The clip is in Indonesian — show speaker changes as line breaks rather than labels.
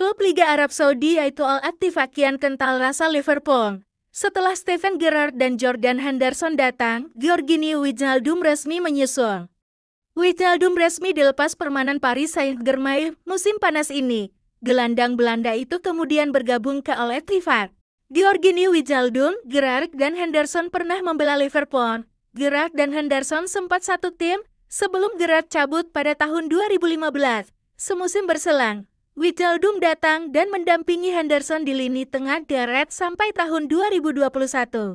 Klub Liga Arab Saudi yaitu Al kian kental rasa Liverpool. Setelah Steven Gerrard dan Jordan Henderson datang, Georgini Wijnaldum resmi menyusul. Wijnaldum resmi dilepas permanen Paris Saint-Germain musim panas ini. Gelandang Belanda itu kemudian bergabung ke Al Attifaq. Georgini Wijnaldum, Gerrard, dan Henderson pernah membela Liverpool. Gerrard dan Henderson sempat satu tim sebelum Gerrard cabut pada tahun 2015. Semusim berselang, Wijaldum datang dan mendampingi Henderson di lini tengah The sampai tahun 2021.